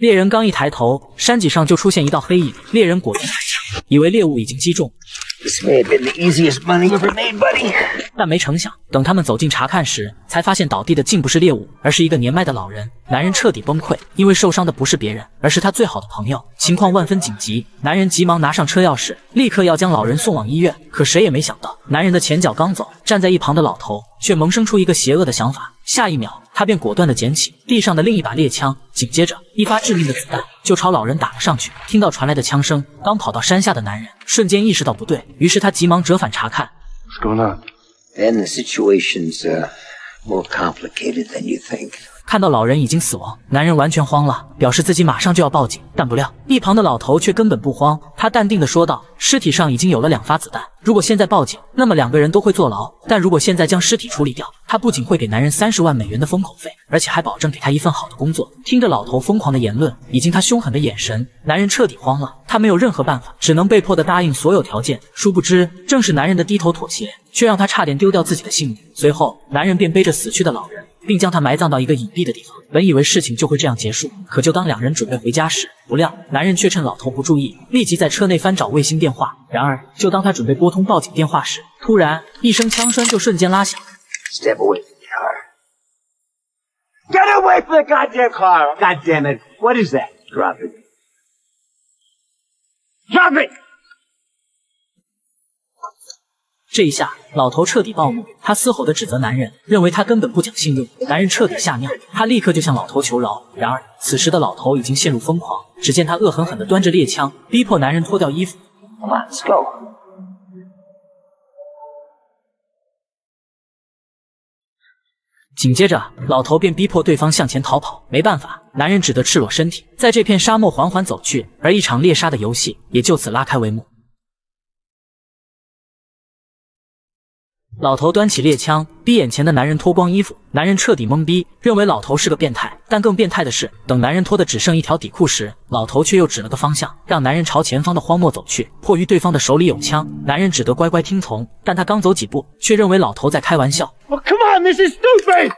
猎人刚一抬头，山脊上就出现一道黑影。猎人果断，以为猎物已经击中。但没成想，等他们走近查看时，才发现倒地的竟不是猎物，而是一个年迈的老人。男人彻底崩溃，因为受伤的不是别人，而是他最好的朋友。情况万分紧急，男人急忙拿上车钥匙，立刻要将老人送往医院。可谁也没想到，男人的前脚刚走，站在一旁的老头却萌生出一个邪恶的想法。下一秒，他便果断地捡起地上的另一把猎枪，紧接着一发致命的子弹就朝老人打了上去。听到传来的枪声，刚跑到山下的男人瞬间意识到不对，于是他急忙折返查看。What's going on? And the situation's uh, more complicated than you think. 看到老人已经死亡，男人完全慌了，表示自己马上就要报警。但不料一旁的老头却根本不慌，他淡定地说道：“尸体上已经有了两发子弹，如果现在报警，那么两个人都会坐牢。但如果现在将尸体处理掉，他不仅会给男人三十万美元的封口费，而且还保证给他一份好的工作。”听着老头疯狂的言论以及他凶狠的眼神，男人彻底慌了。他没有任何办法，只能被迫的答应所有条件。殊不知，正是男人的低头妥协，却让他差点丢掉自己的性命。随后，男人便背着死去的老人。并将他埋葬到一个隐蔽的地方。本以为事情就会这样结束，可就当两人准备回家时，不料男人却趁老头不注意，立即在车内翻找卫星电话。然而，就当他准备拨通报警电话时，突然一声枪声就瞬间拉响。Step away from the car. Get away from the goddamn car! God damn it! What is that? Drop it. Drop it! 这一下，老头彻底暴怒，他嘶吼的指责男人，认为他根本不讲信用。男人彻底吓尿，他立刻就向老头求饶。然而，此时的老头已经陷入疯狂，只见他恶狠狠地端着猎枪，逼迫男人脱掉衣服。Let's go. 紧接着，老头便逼迫对方向前逃跑。没办法，男人只得赤裸身体，在这片沙漠缓缓走去，而一场猎杀的游戏也就此拉开帷幕。老头端起猎枪，逼眼前的男人脱光衣服。男人彻底懵逼，认为老头是个变态。但更变态的是，等男人脱的只剩一条底裤时，老头却又指了个方向，让男人朝前方的荒漠走去。迫于对方的手里有枪，男人只得乖乖听从。但他刚走几步，却认为老头在开玩笑。Oh, come on, this is stupid!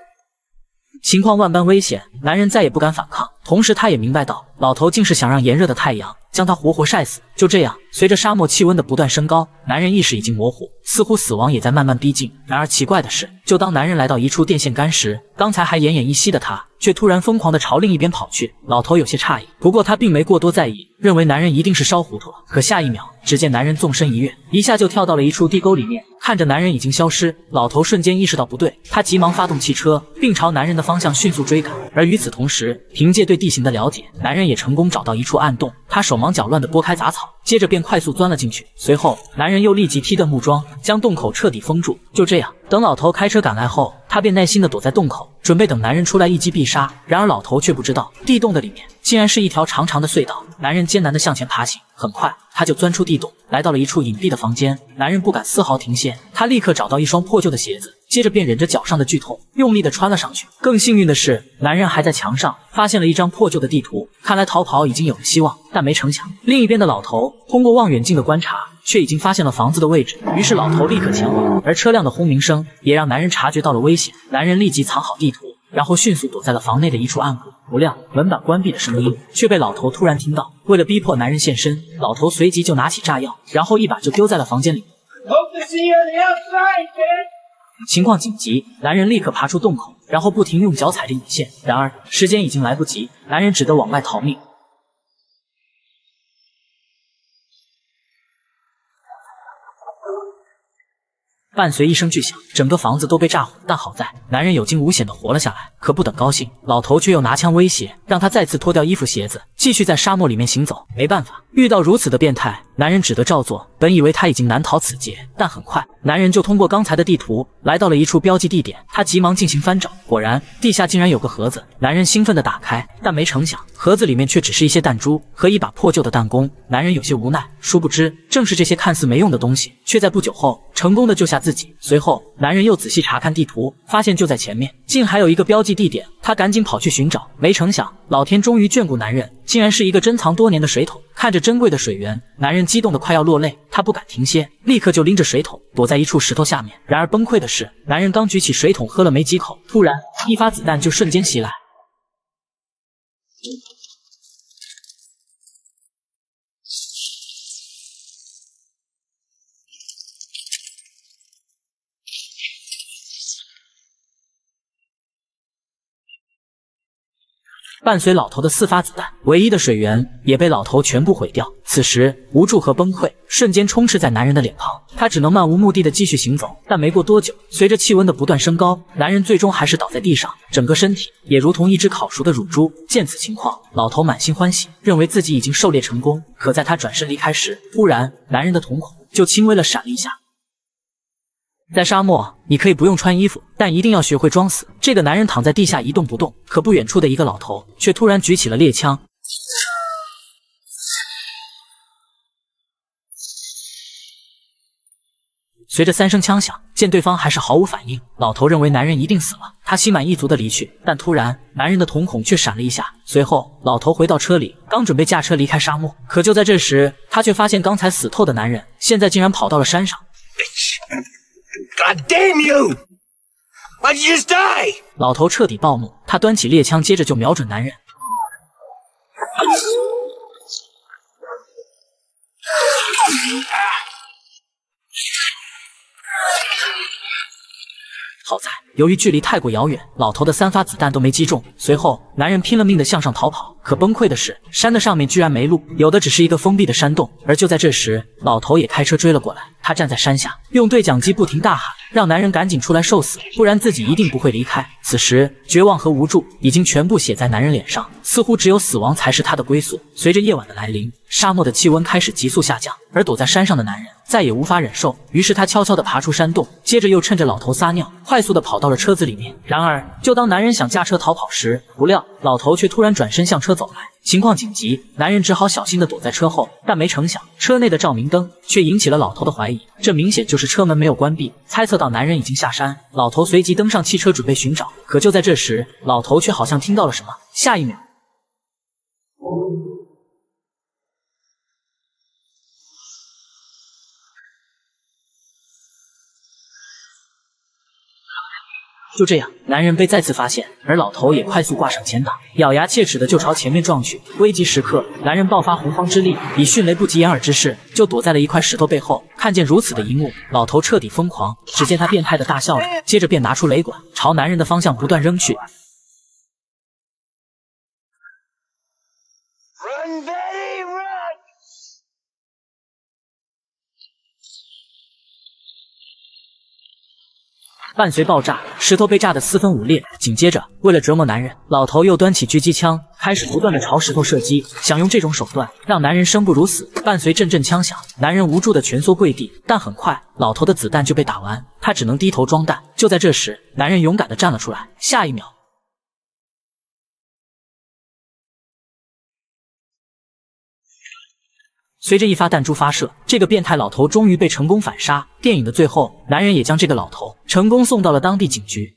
情况万般危险，男人再也不敢反抗。同时，他也明白到，老头竟是想让炎热的太阳将他活活晒死。就这样，随着沙漠气温的不断升高，男人意识已经模糊，似乎死亡也在慢慢逼近。然而奇怪的是，就当男人来到一处电线杆时，刚才还奄奄一息的他，却突然疯狂地朝另一边跑去。老头有些诧异，不过他并没过多在意，认为男人一定是烧糊涂了。可下一秒，只见男人纵身一跃，一下就跳到了一处地沟里面。看着男人已经消失，老头瞬间意识到不对，他急忙发动汽车，并朝男人的方向迅速追赶。而与此同时，凭借对地形的了解，男人也成功找到一处暗洞。他手忙脚乱地拨开杂草，接着便快速钻了进去。随后，男人又立即踢断木桩，将洞口彻底封住。就这样，等老头开车赶来后，他便耐心地躲在洞口，准备等男人出来一击必杀。然而老头却不知道，地洞的里面竟然是一条长长的隧道。男人艰难地向前爬行，很快他就钻出地洞，来到了一处隐蔽的房间。男人不敢丝毫停歇，他立刻找到一双破旧的鞋子，接着便忍着脚上的剧痛，用力地穿了上去。更幸运的是，男人还在墙上发现了一张破旧的地图，看来逃跑已经有了希望。但没成想，另一边的老头通过望远镜的观察，却已经发现了房子的位置。于是老头立刻前往，而车辆的轰鸣声也让男人察觉到了危险。男人立即藏好地图。然后迅速躲在了房内的一处暗处，不料门板关闭的声音却被老头突然听到。为了逼迫男人现身，老头随即就拿起炸药，然后一把就丢在了房间里。情况紧急，男人立刻爬出洞口，然后不停用脚踩着引线。然而时间已经来不及，男人只得往外逃命。伴随一声巨响，整个房子都被炸毁。但好在男人有惊无险的活了下来。可不等高兴，老头却又拿枪威胁，让他再次脱掉衣服、鞋子，继续在沙漠里面行走。没办法，遇到如此的变态，男人只得照做。本以为他已经难逃此劫，但很快，男人就通过刚才的地图来到了一处标记地点。他急忙进行翻找，果然地下竟然有个盒子。男人兴奋地打开，但没成想，盒子里面却只是一些弹珠和一把破旧的弹弓。男人有些无奈，殊不知正是这些看似没用的东西，却在不久后成功的救下自己。随后，男人又仔细查看地图，发现就在前面，竟还有一个标记地点。他赶紧跑去寻找，没成想，老天终于眷顾男人，竟然是一个珍藏多年的水桶。看着珍贵的水源，男人激动的快要落泪，他不敢停歇，立刻就拎着水桶躲在一处石头下面。然而崩溃的是，男人刚举起水桶喝了没几口，突然一发子弹就瞬间袭来。伴随老头的四发子弹，唯一的水源也被老头全部毁掉。此时，无助和崩溃瞬间充斥在男人的脸庞，他只能漫无目的的继续行走。但没过多久，随着气温的不断升高，男人最终还是倒在地上，整个身体也如同一只烤熟的乳猪。见此情况，老头满心欢喜，认为自己已经狩猎成功。可在他转身离开时，突然，男人的瞳孔就轻微了闪了一下。在沙漠，你可以不用穿衣服，但一定要学会装死。这个男人躺在地下一动不动，可不远处的一个老头却突然举起了猎枪。随着三声枪响，见对方还是毫无反应，老头认为男人一定死了，他心满意足的离去。但突然，男人的瞳孔却闪了一下，随后老头回到车里，刚准备驾车离开沙漠，可就在这时，他却发现刚才死透的男人，现在竟然跑到了山上。God damn you! Why'd you just die? 老头彻底暴怒，他端起猎枪，接着就瞄准男人。好在，由于距离太过遥远，老头的三发子弹都没击中。随后，男人拼了命的向上逃跑。可崩溃的是，山的上面居然没路，有的只是一个封闭的山洞。而就在这时，老头也开车追了过来。他站在山下，用对讲机不停大喊，让男人赶紧出来受死，不然自己一定不会离开。此时，绝望和无助已经全部写在男人脸上，似乎只有死亡才是他的归宿。随着夜晚的来临，沙漠的气温开始急速下降，而躲在山上的男人。再也无法忍受，于是他悄悄地爬出山洞，接着又趁着老头撒尿，快速地跑到了车子里面。然而，就当男人想驾车逃跑时，不料老头却突然转身向车走来。情况紧急，男人只好小心地躲在车后。但没成想，车内的照明灯却引起了老头的怀疑，这明显就是车门没有关闭。猜测到男人已经下山，老头随即登上汽车准备寻找。可就在这时，老头却好像听到了什么，下一秒。就这样，男人被再次发现，而老头也快速挂上前挡，咬牙切齿的就朝前面撞去。危急时刻，男人爆发洪荒之力，以迅雷不及掩耳之势就躲在了一块石头背后。看见如此的一幕，老头彻底疯狂。只见他变态的大笑着，接着便拿出雷管，朝男人的方向不断扔去。伴随爆炸，石头被炸得四分五裂。紧接着，为了折磨男人，老头又端起狙击枪，开始不断的朝石头射击，想用这种手段让男人生不如死。伴随阵阵枪响，男人无助的蜷缩跪地，但很快，老头的子弹就被打完，他只能低头装弹。就在这时，男人勇敢的站了出来，下一秒。随着一发弹珠发射，这个变态老头终于被成功反杀。电影的最后，男人也将这个老头成功送到了当地警局。